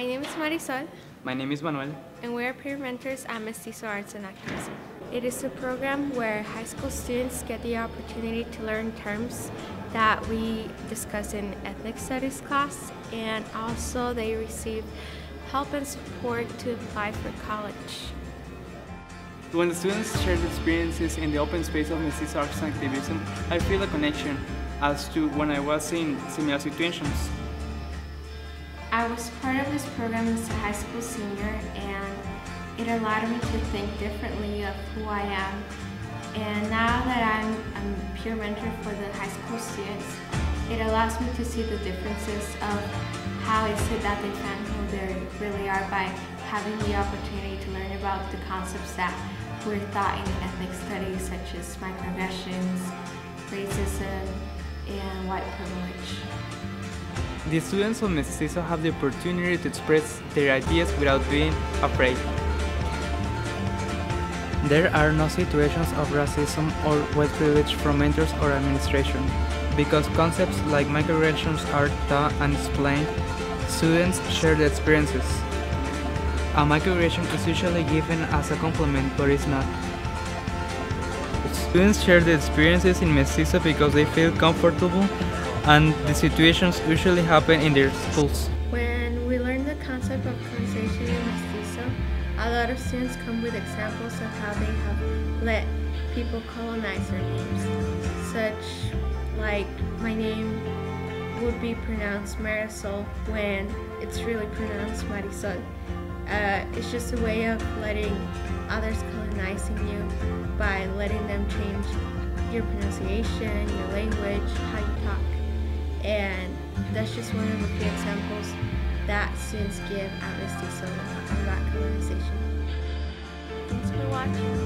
My name is Marisol, My name is Manuel. and we are peer mentors at Mestizo Arts and Activism. It is a program where high school students get the opportunity to learn terms that we discuss in ethnic studies class, and also they receive help and support to apply for college. When the students share their experiences in the open space of Mestizo Arts and Activism, I feel a connection as to when I was in similar situations. I was part of this program as a high school senior, and it allowed me to think differently of who I am. And now that I'm, I'm a peer mentor for the high school students, it allows me to see the differences of how is it that they find who they really are by having the opportunity to learn about the concepts that were taught in ethnic studies, such as microaggressions, racism, and white privilege. The students of Mestizo have the opportunity to express their ideas without being afraid. There are no situations of racism or white privilege from mentors or administration. Because concepts like microaggressions are taught and explained, students share the experiences. A microaggression is usually given as a compliment, but it's not. Students share the experiences in Mestizo because they feel comfortable and the situations usually happen in their schools. When we learn the concept of colonization in Mestizo, a lot of students come with examples of how they have let people colonize their names, such like my name would be pronounced Marisol when it's really pronounced Marisol. Uh, it's just a way of letting others colonizing you by letting them change your pronunciation, your language, that's just one of the few examples that students give at this Mestizo about colonization. Thanks for watching.